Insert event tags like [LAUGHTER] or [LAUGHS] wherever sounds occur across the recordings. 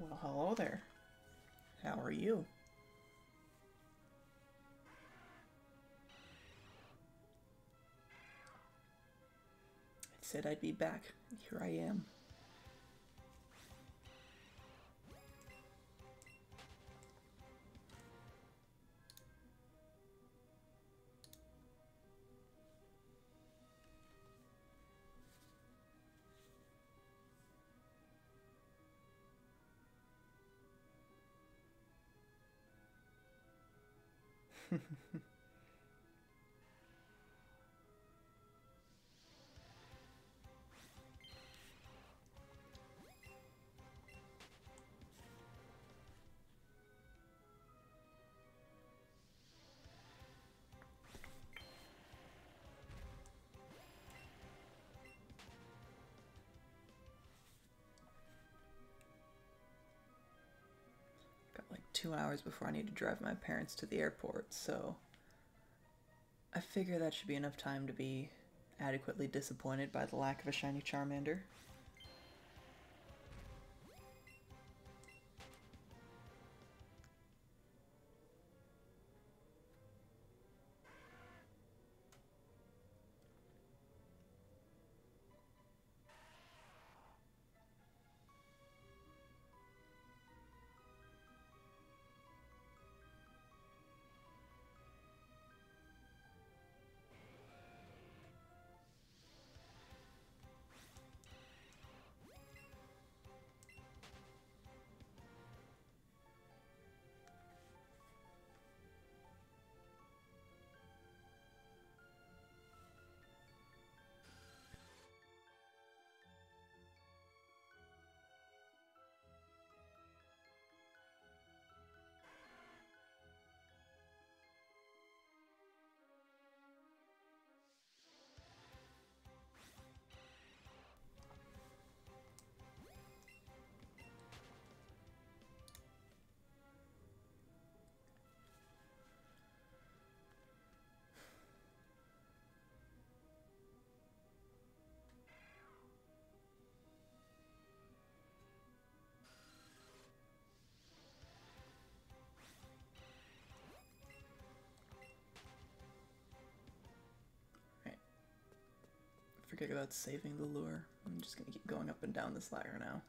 Well, hello there. How are you? I said I'd be back. Here I am. Like [LAUGHS] two hours before I need to drive my parents to the airport, so I figure that should be enough time to be adequately disappointed by the lack of a shiny Charmander. Forget about saving the lure. I'm just gonna keep going up and down this ladder now.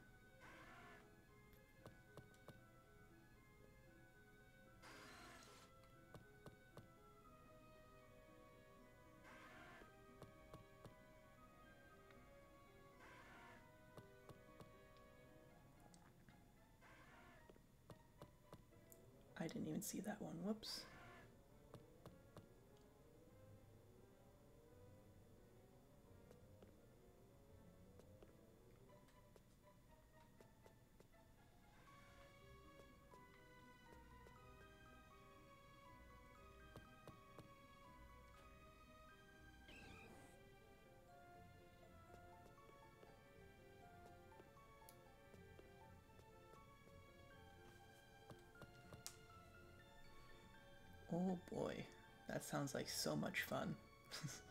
I didn't even see that one. Whoops. Oh boy, that sounds like so much fun. [LAUGHS]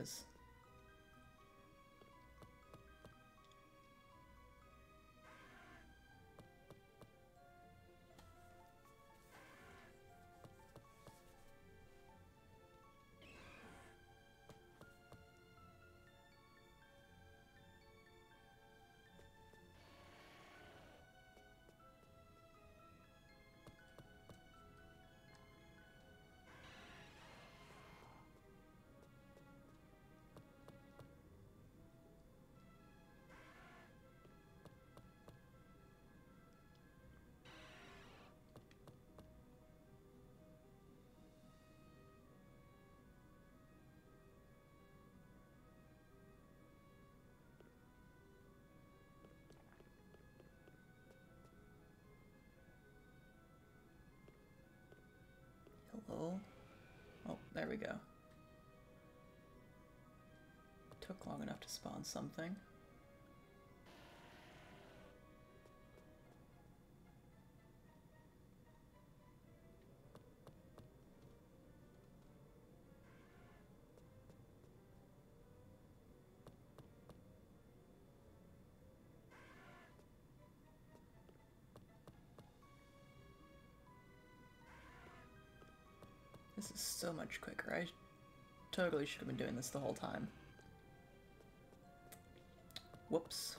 is. Hello? Oh, there we go. Took long enough to spawn something. Quicker. I totally should have been doing this the whole time. Whoops.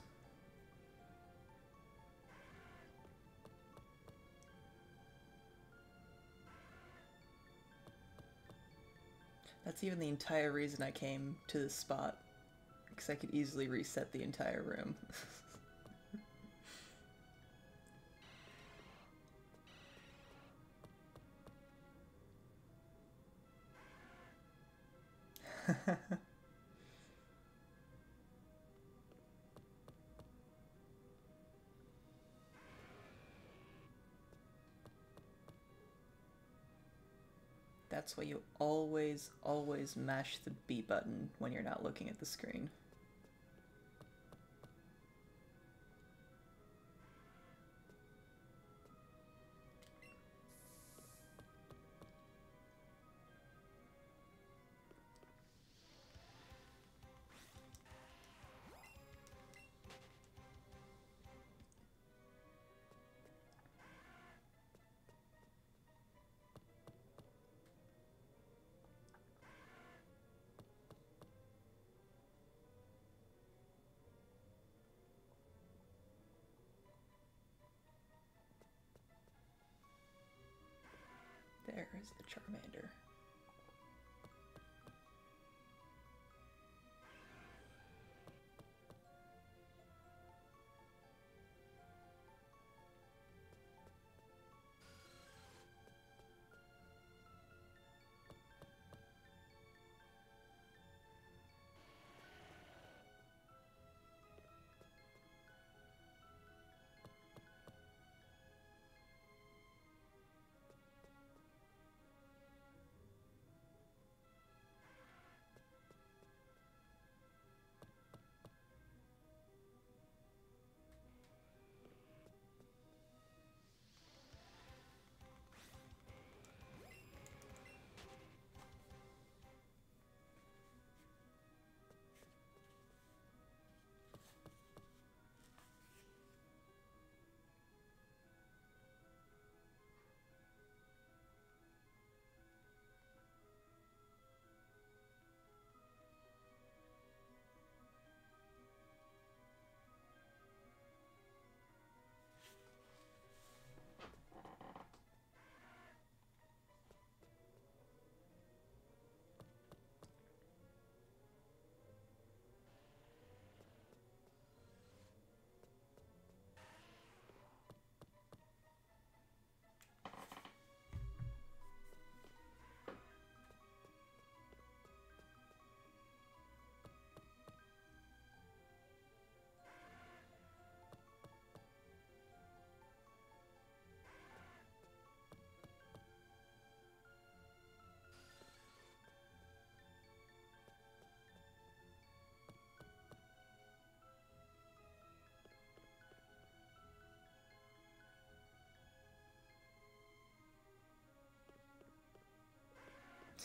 That's even the entire reason I came to this spot. Because I could easily reset the entire room. [LAUGHS] That's why you always, always mash the B button when you're not looking at the screen. Is the Charmander.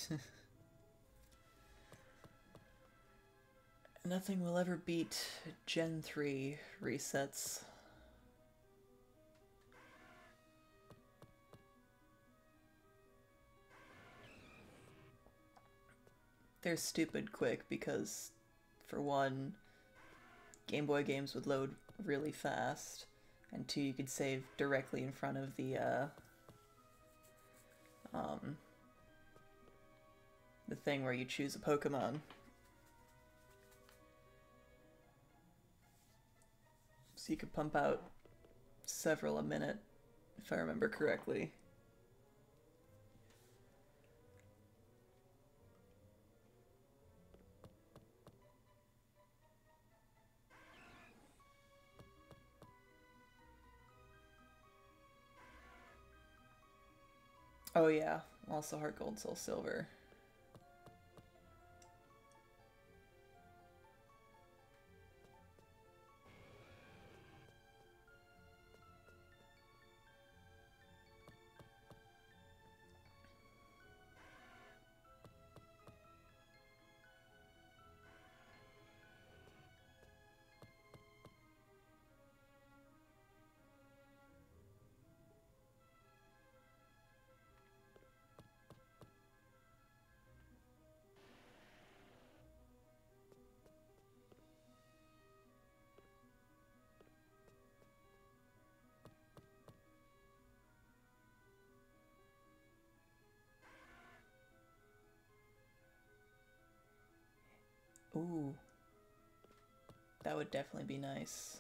[LAUGHS] Nothing will ever beat Gen 3 resets. They're stupid quick because, for one, Game Boy games would load really fast, and two, you could save directly in front of the, uh, um, the thing where you choose a Pokemon. So you could pump out several a minute, if I remember correctly. Oh yeah, Also Heart Gold, Soul Silver. Ooh. That would definitely be nice.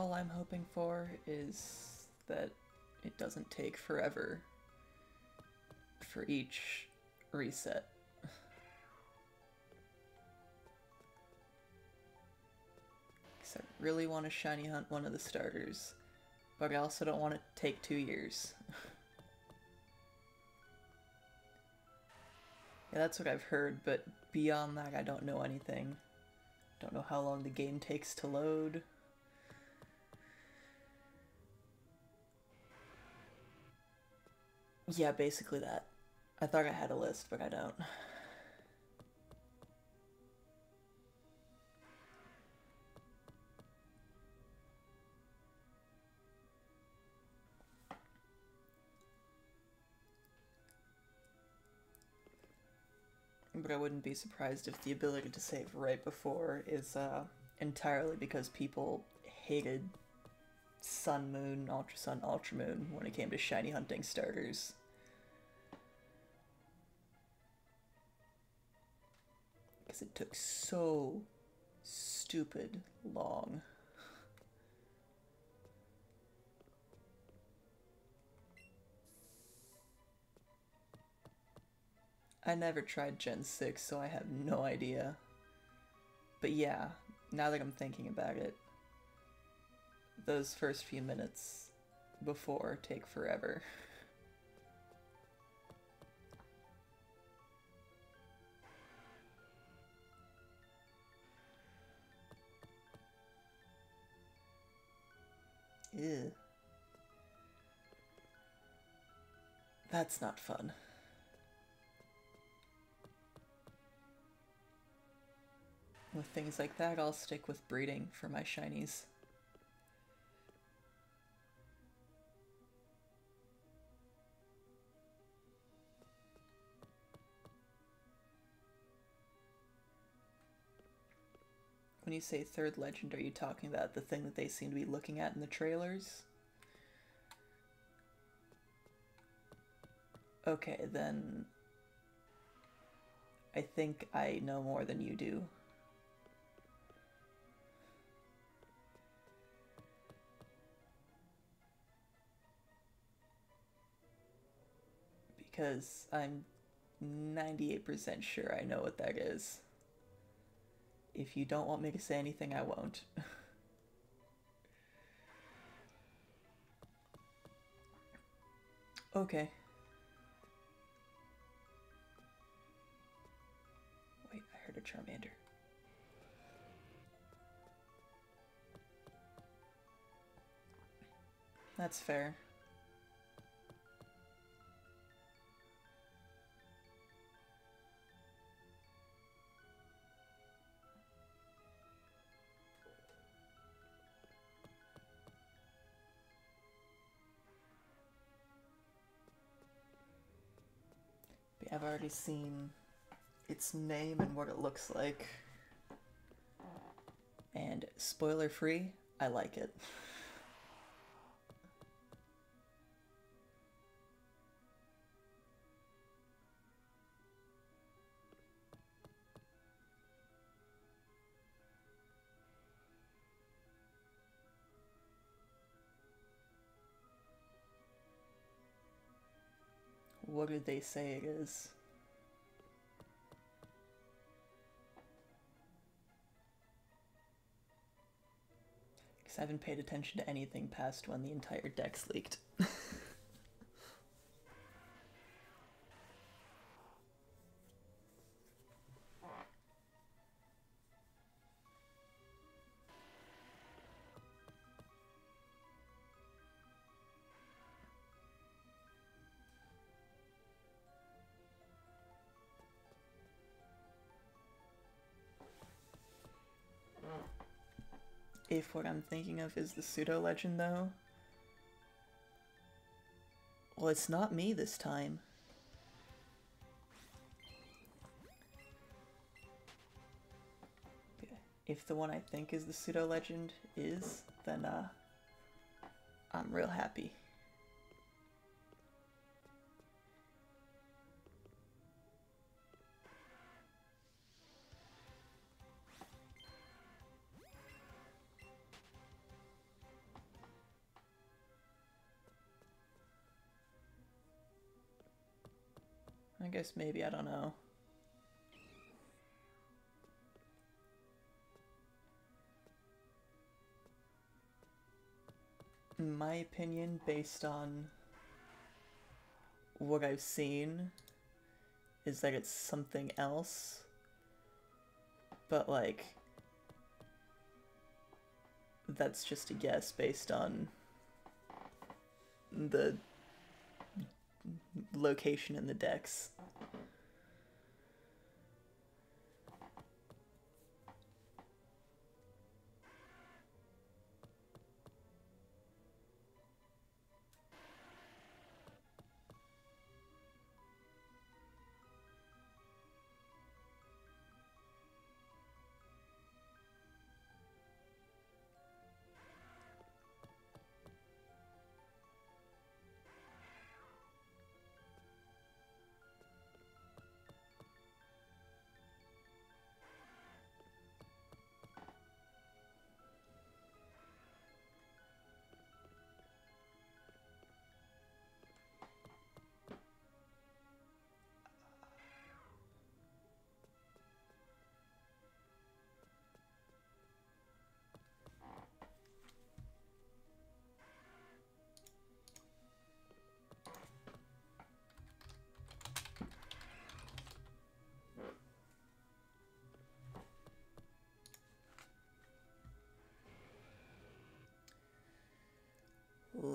All I'm hoping for is that it doesn't take forever for each reset. Because I really want to shiny hunt one of the starters, but I also don't want it to take two years. yeah, that's what I've heard, but beyond that, I don't know anything. Don't know how long the game takes to load. Yeah, basically that. I thought I had a list, but I don't. But I wouldn't be surprised if the ability to save right before is uh, entirely because people hated Sun Moon, Ultra Sun, Ultra Moon when it came to shiny hunting starters. Because it took so stupid long. I never tried Gen 6, so I have no idea. But yeah, now that I'm thinking about it, those first few minutes before take forever. [LAUGHS] Ew. That's not fun. With things like that, I'll stick with breeding for my shinies. When you say third legend, are you talking about the thing that they seem to be looking at in the trailers? Okay, then I think I know more than you do. Because I'm 98% sure I know what that is. If you don't want me to say anything, I won't. [LAUGHS] okay. Wait, I heard a Charmander. That's fair. I've already seen its name and what it looks like. And spoiler free, I like it. [LAUGHS] What did they say it is? Because I haven't paid attention to anything past when the entire dex leaked. [LAUGHS] if what I'm thinking of is the pseudo legend, though, well, it's not me this time. If the one I think is the pseudo legend is, then uh, I'm real happy. Guess maybe, I don't know. My opinion, based on what I've seen, is that it's something else. But, like, that's just a guess based on the location in the dex.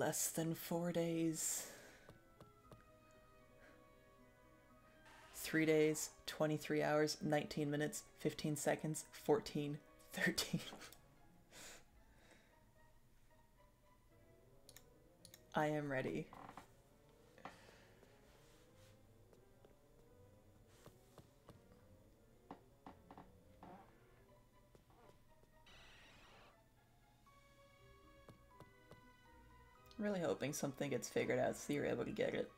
Less than four days. Three days, 23 hours, 19 minutes, 15 seconds, 14, 13. [LAUGHS] I am ready. Really hoping something gets figured out so you're able to get it.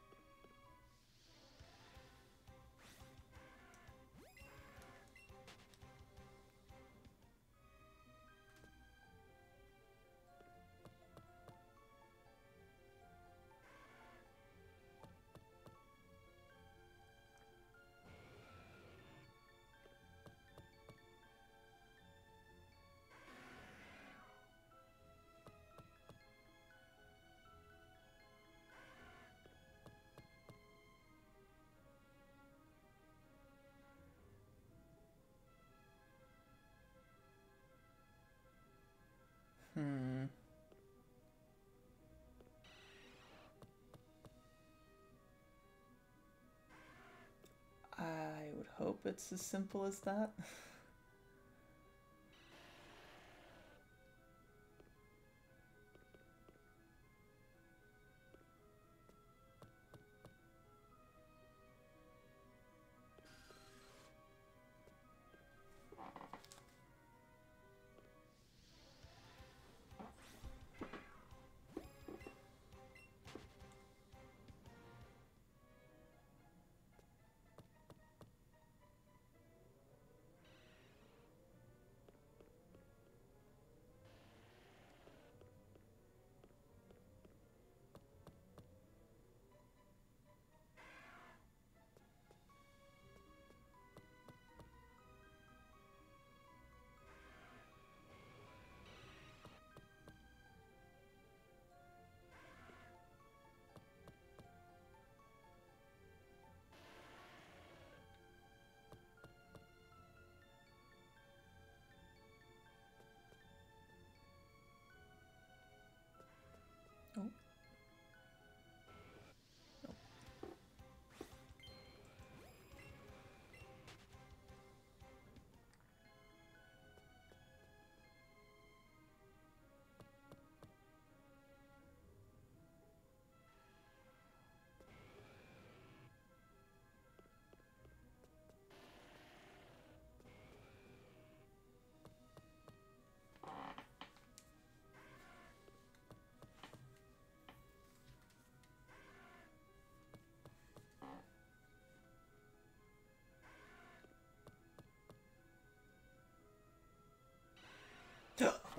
Hope it's as simple as that.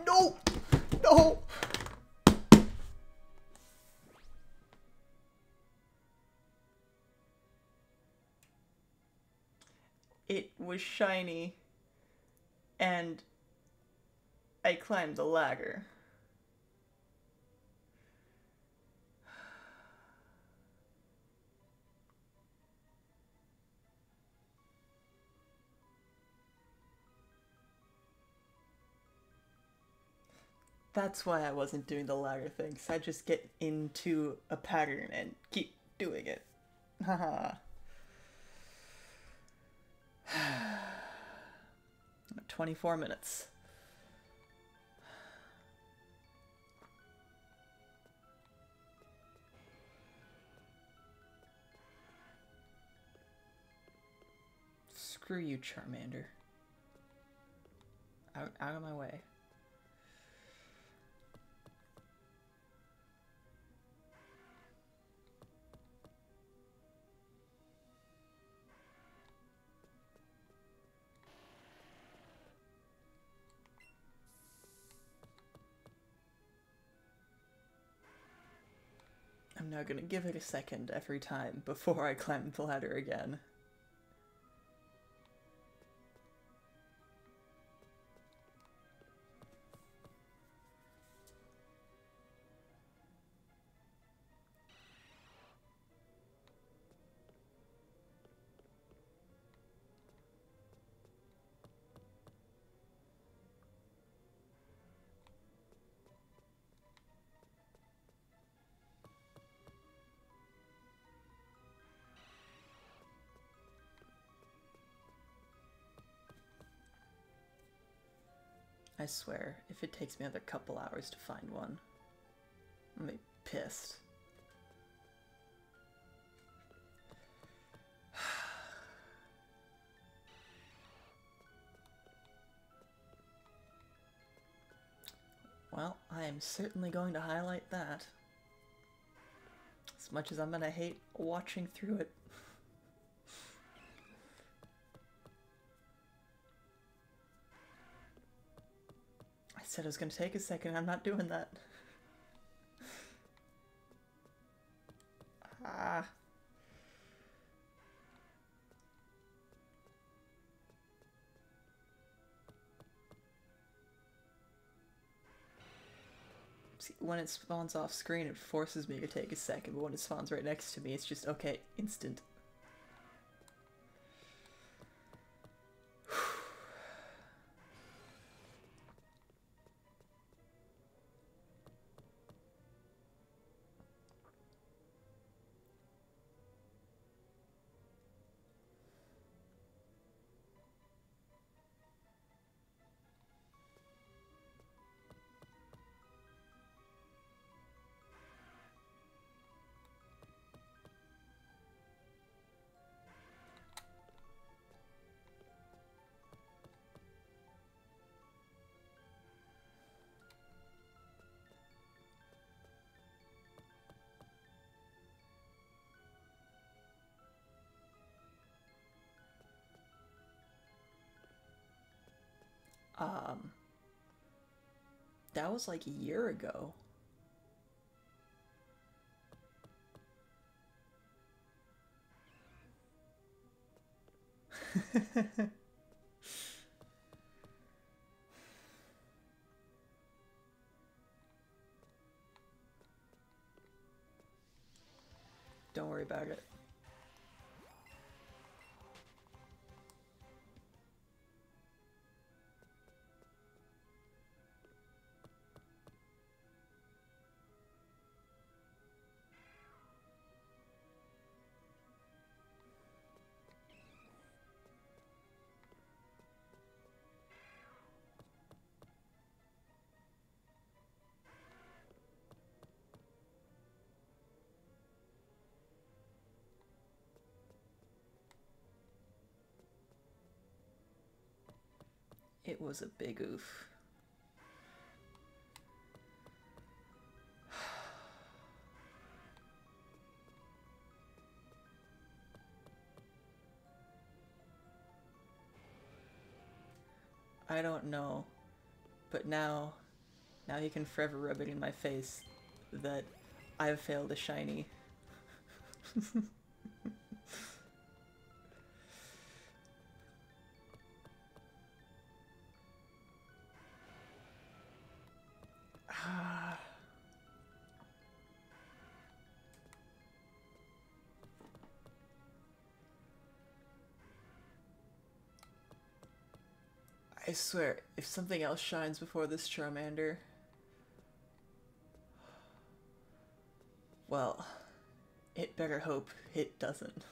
No! No! It was shiny, and I climbed the ladder. That's why I wasn't doing the ladder thing, so I just get into a pattern and keep doing it. Haha. [SIGHS] 24 minutes. Screw you, Charmander. Out, out of my way. Now gonna give it a second every time before I climb the ladder again. Swear, if it takes me another couple hours to find one, I'm gonna be pissed. [SIGHS] Well, I am certainly going to highlight that. As much as I'm gonna hate watching through it. Said it was gonna take a second, I'm not doing that. [LAUGHS] ah. See, when it spawns off screen, it forces me to take a second, but when it spawns right next to me, it's just, okay, instant. Um, that was like a year ago. [LAUGHS] Don't worry about it. It was a big oof. [SIGHS] I don't know, but now Now he can forever rub it in my face that I've failed a shiny. [LAUGHS] swear, if something else shines before this Charmander, well, it better hope it doesn't.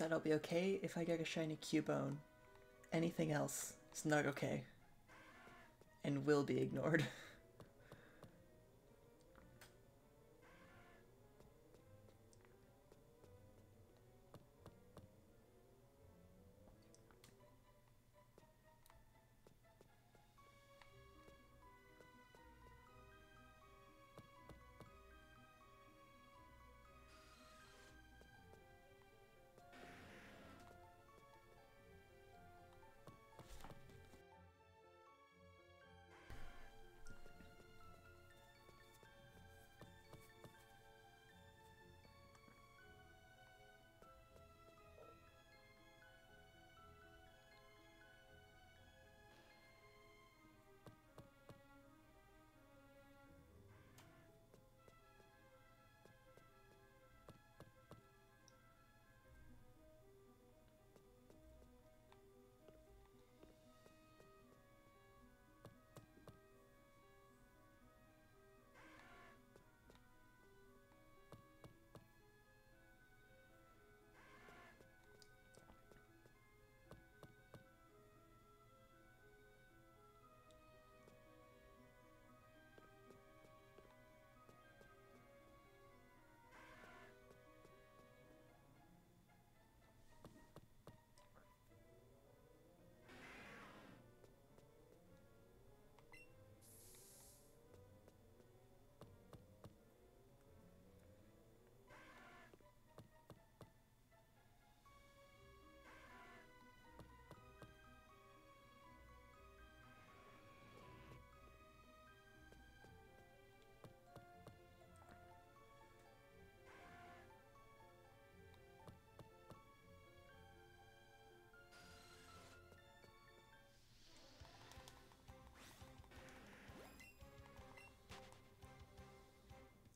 Said I'll be okay if I get a shiny Cubone. Anything else is not okay. And will be ignored. [LAUGHS]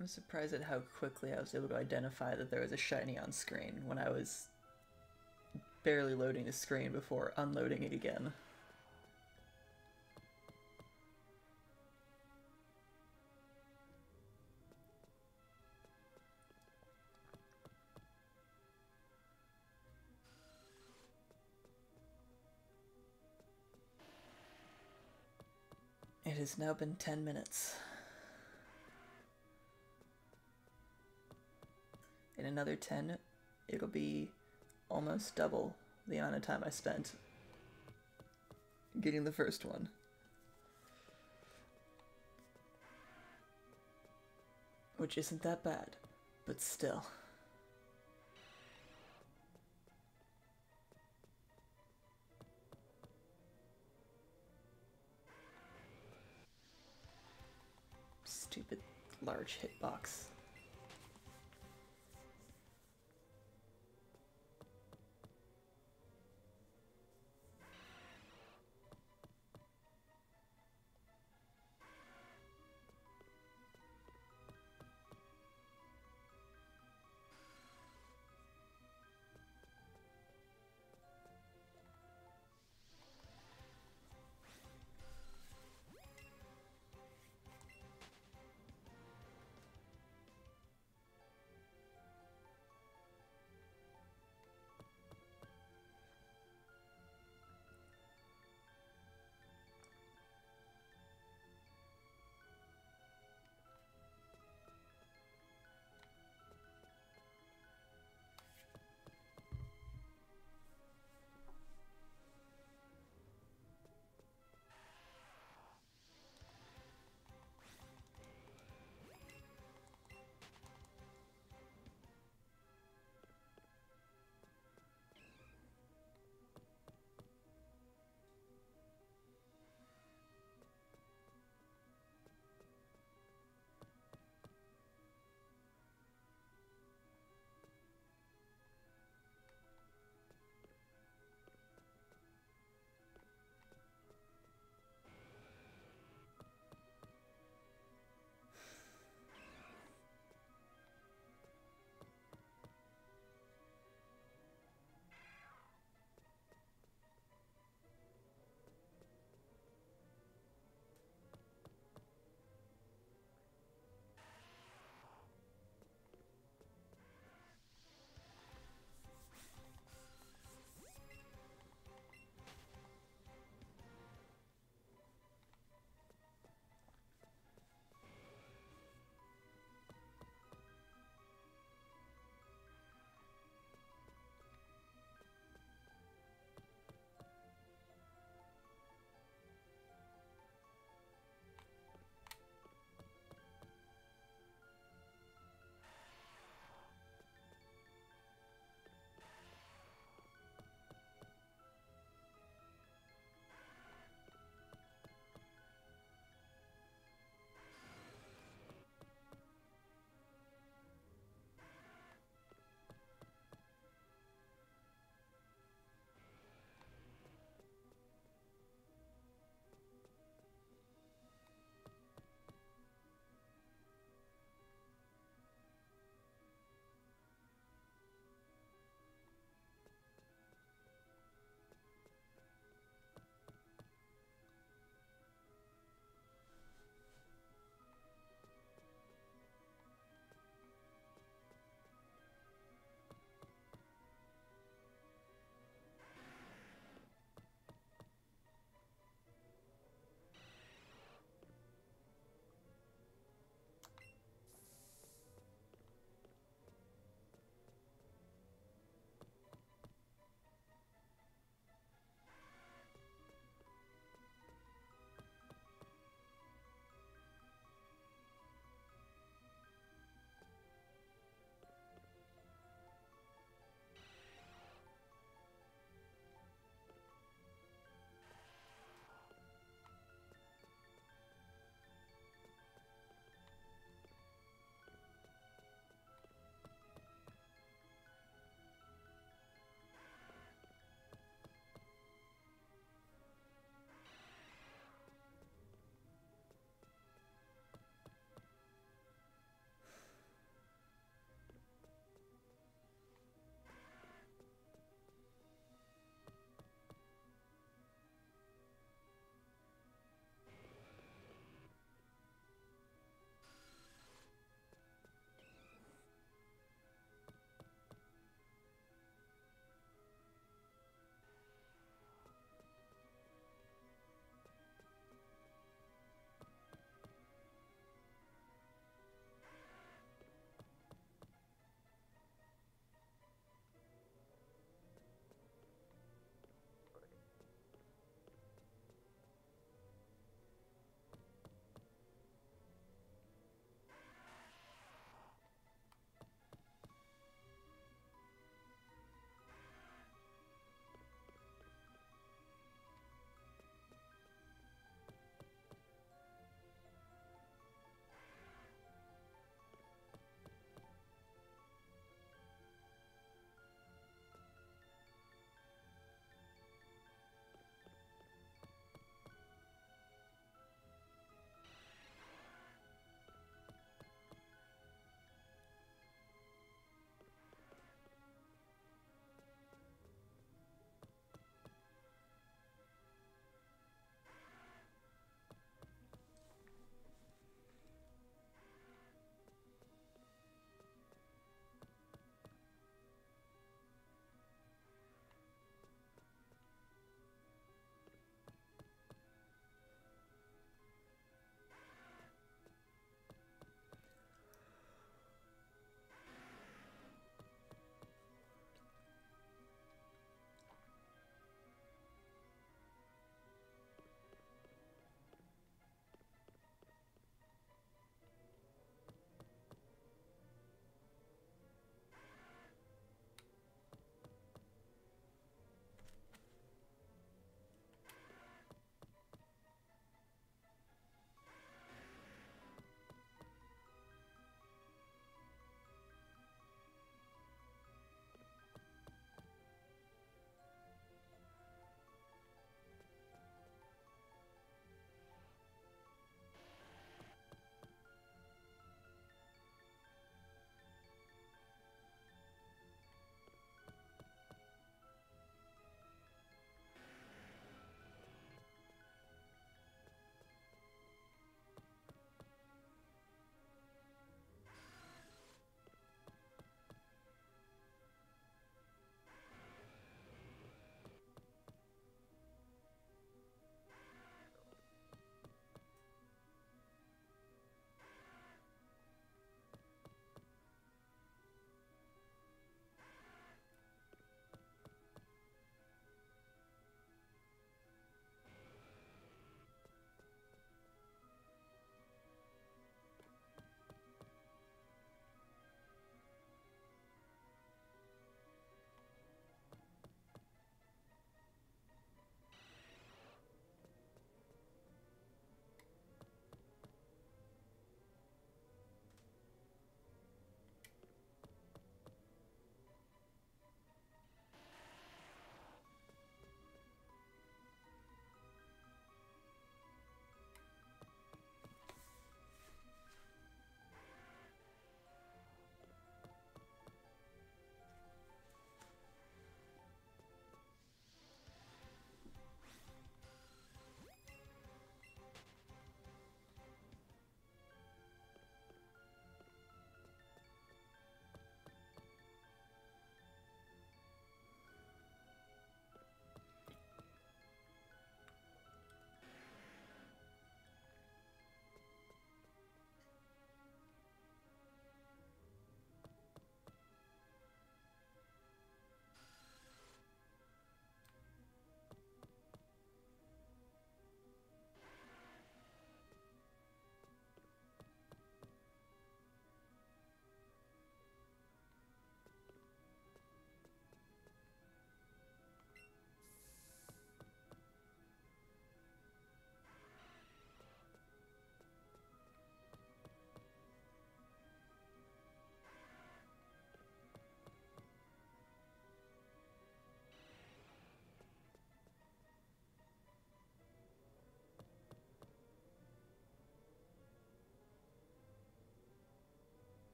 I'm surprised at how quickly I was able to identify that there was a shiny on screen when I was barely loading the screen before unloading it again. It has now been 10 minutes. Another 10, it'll be almost double the amount of time I spent getting the first one. Which isn't that bad, but still. Stupid large hitbox.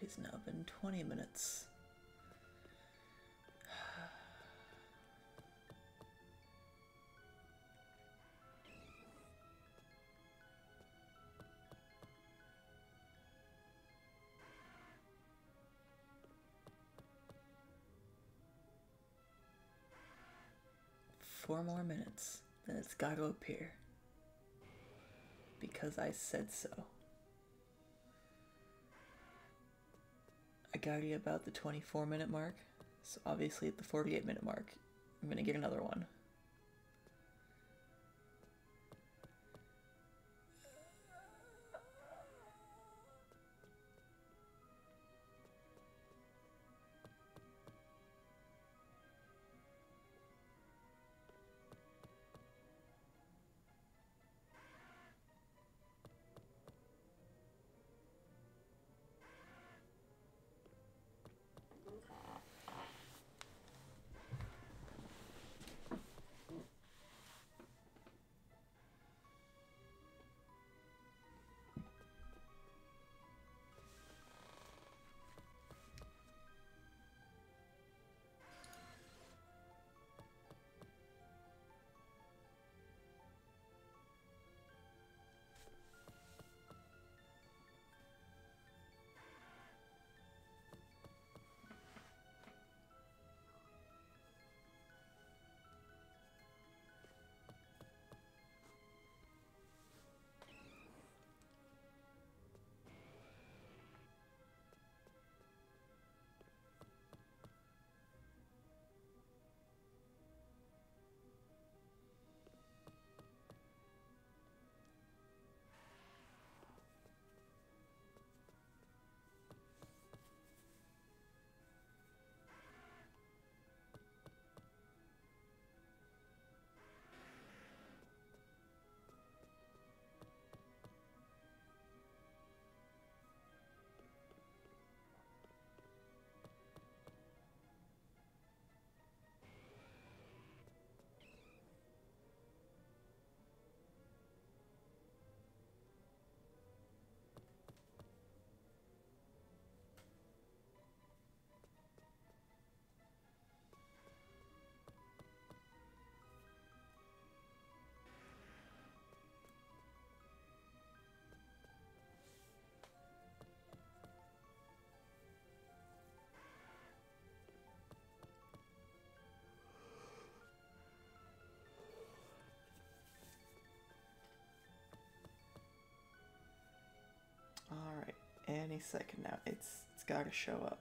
Has now been 20 minutes. Four more minutes, then it's gotta appear. Because I said so. I got you about the 24 minute mark, so obviously at the 48 minute mark, I'm gonna get another one. Any second now. It's it's gotta show up.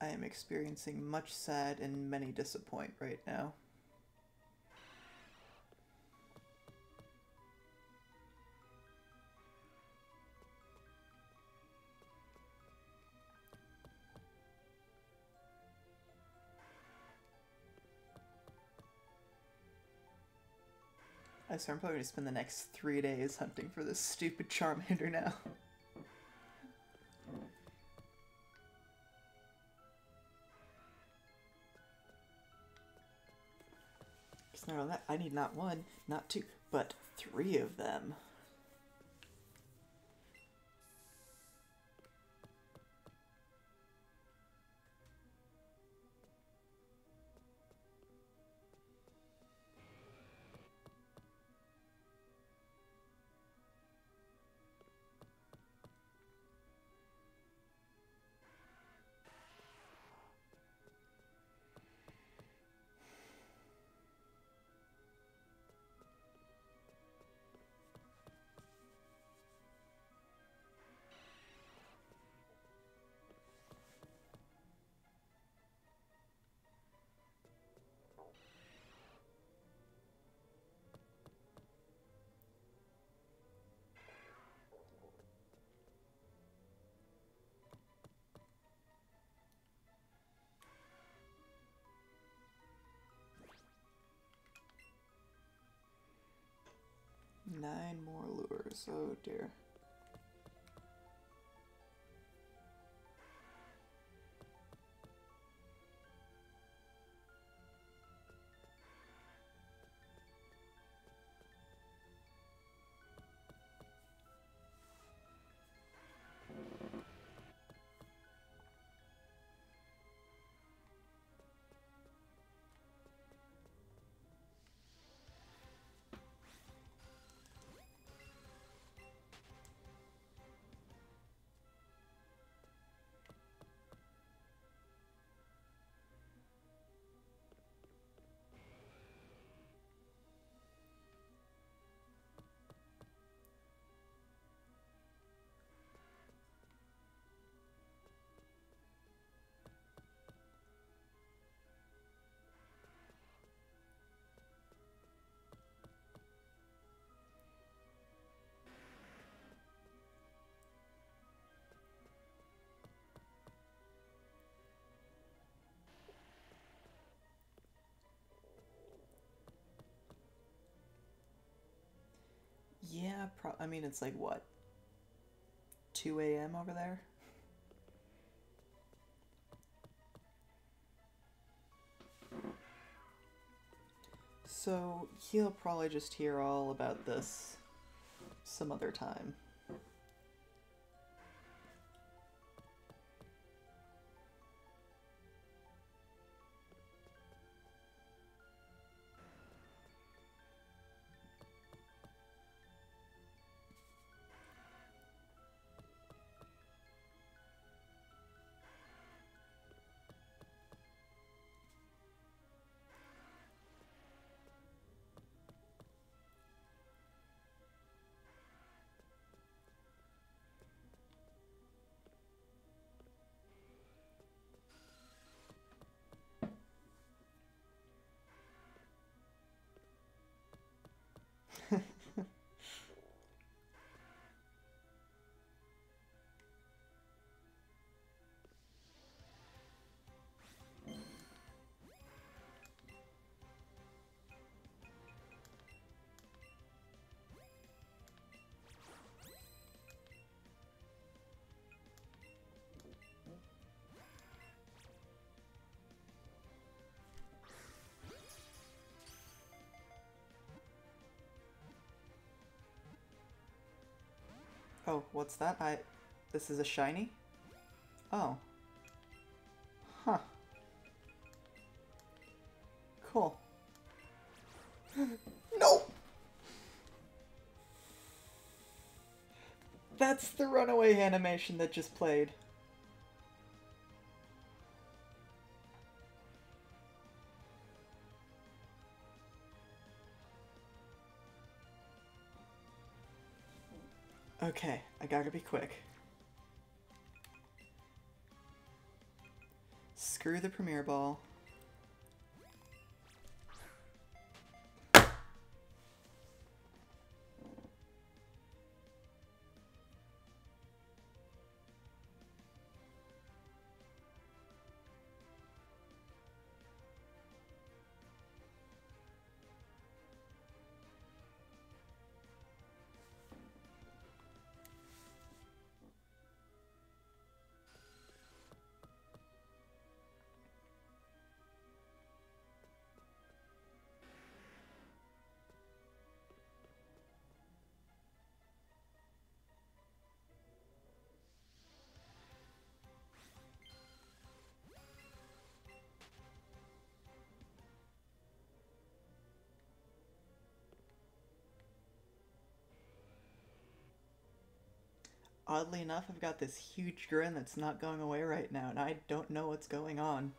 I am experiencing much sad and many disappoint right now. I swear I'm probably gonna spend the next three days hunting for this stupid Charmander now. [LAUGHS] Not only that, I need not one, not two, but three of them. Nine more lures. Oh dear. I mean, it's like what? 2 a.m. over there? So he'll probably just hear all about this some other time. Oh, what's that? I... This is a shiny? Oh. Huh. Cool. [LAUGHS] no! That's the runaway animation that just played. Okay, I gotta be quick. Screw the Premier Ball. Oddly enough, I've got this huge grin that's not going away right now, and I don't know what's going on.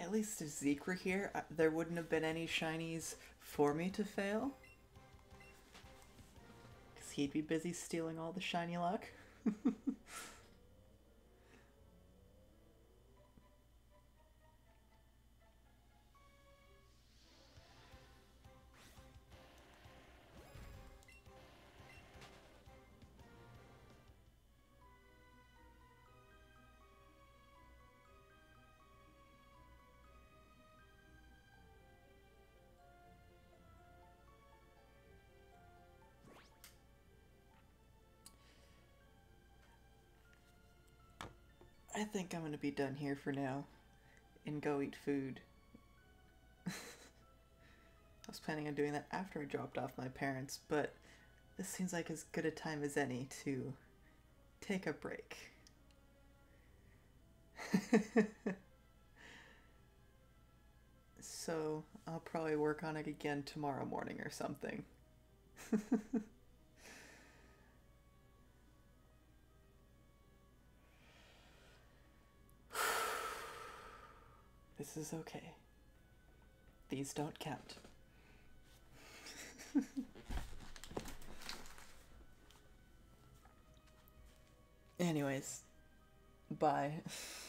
At least if Zeke were here, uh, there wouldn't have been any shinies for me to fail. Because he'd be busy stealing all the shiny luck. [LAUGHS] think I'm gonna be done here for now and go eat food. [LAUGHS] I was planning on doing that after I dropped off my parents, but this seems like as good a time as any to take a break. [LAUGHS] so I'll probably work on it again tomorrow morning or something. [LAUGHS] This is okay. These don't count. [LAUGHS] Anyways, bye. [LAUGHS]